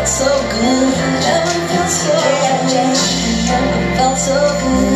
felt so good. Never felt so good. Never felt so good.